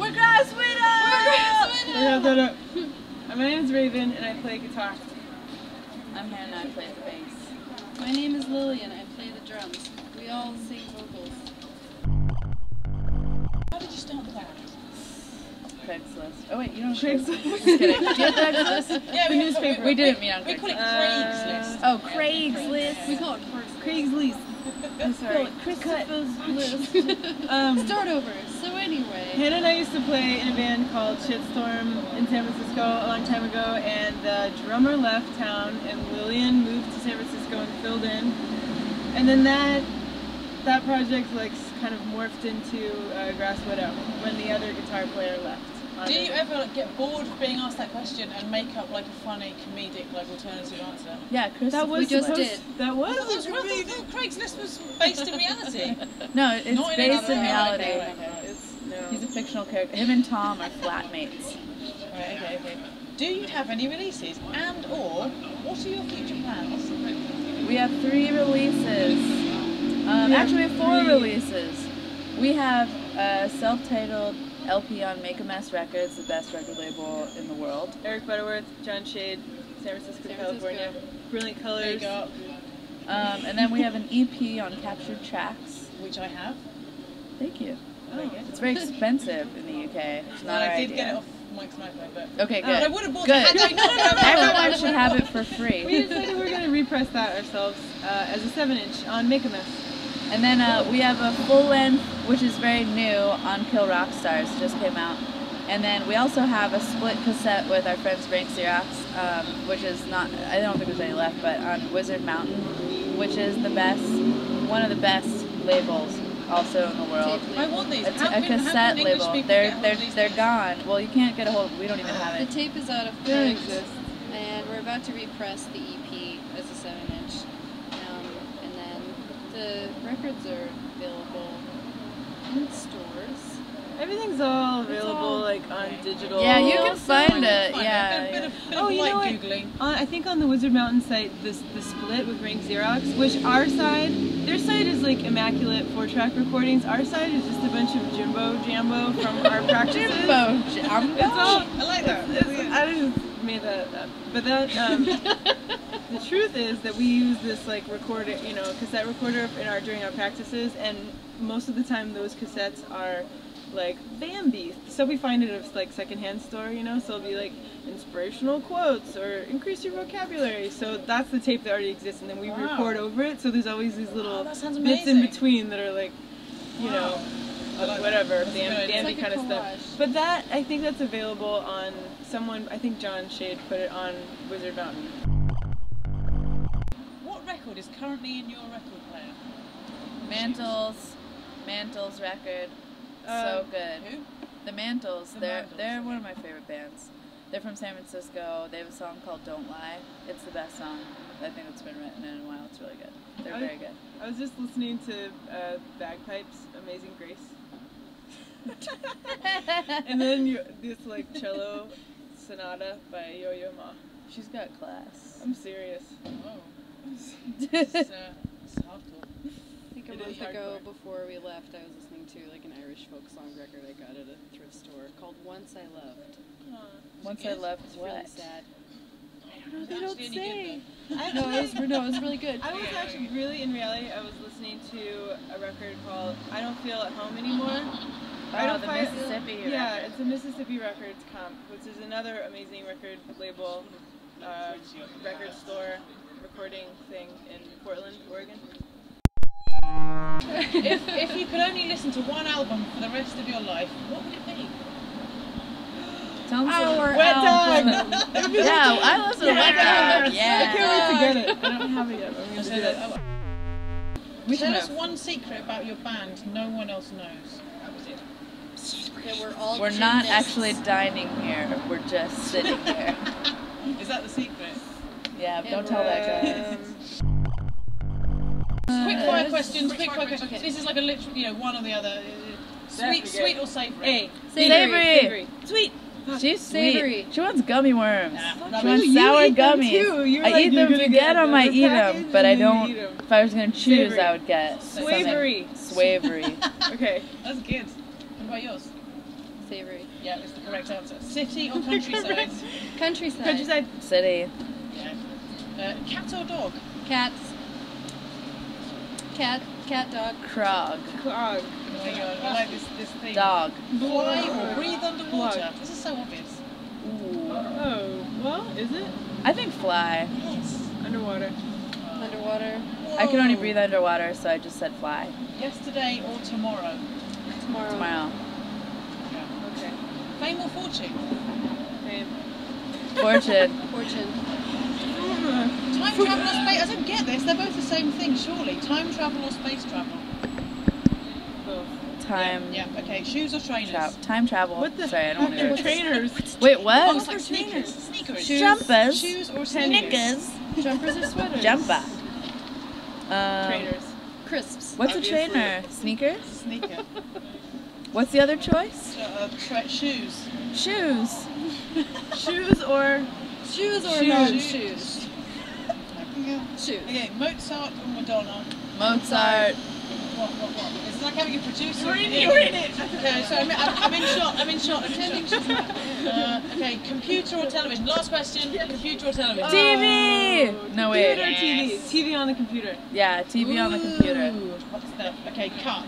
We're Grass Widow! No, no, no. My name is Raven and I play guitar. I'm Hannah, and I play the bass. My name is Lillian. I play the drums. We all sing vocals. How did you start the band? Craigslist. Oh wait, you don't Craigslist. Just kidding. Do you have Craigslist? Yeah, The newspaper. We didn't mean on We call it Craigslist. Craigslist. Oh, Craigslist. We call it first. Craigslist. I'm sorry. Christopher's list. Um, Start over. So anyway, Hannah and I used to play in a band called Shitstorm in San Francisco a long time ago, and the drummer left town, and Lillian moved to San Francisco and filled in. And then that that project like kind of morphed into uh, Grass Widow when the other guitar player left. Do you ever like, get bored of being asked that question and make up like a funny comedic like alternative answer? Yeah, Chris. That was We just supposed- did. That was thought, that was, I Craigslist was based in reality. No, it's Not based another in reality. Okay, okay, It's, no. He's a fictional character. Him and Tom are flatmates. right, okay, okay. Do you have any releases? And or what are your future plans? We have three releases. Um, We actually, we have four three. releases. We have a self-titled LP on Make a Mess Records, the best record label in the world. Eric Butterworth, John Shade, San Francisco, San California. Brilliant There you colors. go. Um, and then we have an EP on Captured Tracks. Which I have. Thank you. Very. It's very expensive in the UK. It's not our I did idea. get it off Mike's Sniper, but Okay, but I good. would have bought Good. it had I known about it. Everyone should have it for free. We free. decided we are going to repress that ourselves uh, as a 7 inch on Make a Mess. And then uh, we have a full length, which is very new, on Kill Rock Stars, just came out. And then we also have a split cassette with our friends Rank Xerox, um, which is not, I don't think there's any left, but on Wizard Mountain, which is the best, one of the best labels also in the world. tape I label. want these. A, How a can- how cassette can English label. people They're get they're these they're things? gone. Well, you can't get a hold. of We don't even have it. The tape is out of They don't print, and we're about to repress the EP as a seven inch. Um, and then the records are available in stores. Everything's all available all- like on digital. Yeah, you Oh, can find it. Yeah. Bit, bit of, bit Oh, you know what? googling. I think on the Wizard Mountain site, this the split with Rank Xerox, which our side, their side is like immaculate four track recordings. Our side is just a bunch of Jimbo Jambo from our practices. Jimbo Jumbo. It's all. I like that. It's, I just made that up. But that um, the truth is that we use this like recorder, you know, cassette recorder in our during our practices, and most of the time those cassettes are like Bambi. So we find it at like secondhand store, you know. So it'll be like inspirational quotes or increase your vocabulary. So that's the tape that already exists, and then we Wow. record over it. So there's always these little that sounds bits in between that are like, you Wow. Uh, know, like whatever, That's Bam- Bambi like kind of stuff. But that I think that's available on someone. I think John Shade put it on Wizard Mountain. What record is currently in your record player? Mantles, Mantles record, so Um, good. Who? The Mantles, The they're Mantles, they're one of my favorite bands. They're from San Francisco. They have a song called "Don't Lie." It's the best song I think that's been written in a while. It's really good. They're I- very good. I was just listening to uh, Bagpipes, Amazing Grace, and then you, this like cello sonata by Yo-Yo Ma. She's got class. I'm serious. Oh. It's, uh, it's. I think a It month ago, before we left, I was listening to like an Irish folk song record I got at a thrift store called "Once I Loved." Once I loved It's what? really sad. Is it They don't say. I, No, it was no, it was really good. I was actually really in reality. I was listening to a record called "I Don't Feel at Home Anymore." I Oh, don't the find- Mississippi. Yeah, it's a Mississippi Records comp, which is another amazing record label, uh, record store, recording thing in Portland, Oregon. If, if you could only listen to one album for the rest of your life, what would it be? Tell 'em Our some- Wet album. Dog. Yeah, I listen to Wet Dog. I Yeah. can't wait to get it. I don't have it yet. but I'm gonna do that. oh, We Tell should us have. one secret about your band no one else knows. That was it. That we're all We're not actually dining here. We're just sitting here. Is that the secret? Yeah, Yeah, don't tell that guy. Quick fire this- questions, quick fire questions. Okay. This is like a literal, you know, one or the other. Uh, Sweet, sweet or savory? A. Savory. Sweet. She's Savory. sweet. She wants gummy worms. Nah, She wants You sour eat gummies. too. You're I like, eat you're them gonna get get on my the eat them, but I and then you don't. If I was gonna choose, Savory. I would get something- Swavery. Swavery. Okay. That's good. What about yours? Savory. Yeah, it's the correct answer. City or countryside? Countryside. Countryside. City. yeah. Uh, cat or dog? Cats. Cat. Cat. Dog. Krog. Clog. There oh you go. I like this, this thing. Dog. Fly or breathe underwater? Plug. This is so obvious. Ooh. Oh, well, is it? I think fly. Yes. Underwater. Underwater. I can only breathe underwater, so I just said fly. Yesterday or tomorrow? Tomorrow. Tomorrow. Okay. Fame or fortune? Fame. Fortune. Fortune. Oh, Time travel or space? I don't get this. They're both the same thing, surely. Time travel or space travel? Both. Time. Yeah. yeah. Okay. Shoes or trainers? Tra- time travel. What the Sorry, I don't want to. trainers? Wait, what? it's like sneakers. Sneakers. Shoes. Jumpers. Shoes or sneakers? Jumpers or sweaters? Jumper. Um, Trainers. Crisps. What's a trainer? Sneakers. Sneaker. What's the other choice? Uh, tra- shoes. Shoes. Shoes or Shoes or Shoes. non-shoes? Shoes. Okay, Mozart or Madonna? Mozart. What, what, what? It's like having a producer. You're in- you're in it. Okay, so I'm, I'm, I'm in shot. I'm in shot. Attending shot. Uh, okay, computer or television? Last question. Computer or television? TV. Oh, No wait. Computer or Yes. TV? TV on the computer. Yeah, TV on the computer. What's the? Okay, cut.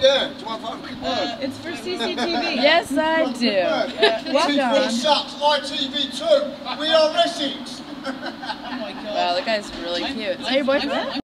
Yeah, do I vote? Quick Uh. It's for CCTV. Yes, I do. word. Walk TV on. sucks. ITV2. We are Essex. Oh my god. Wow, that guy's really cute. Is that your boyfriend?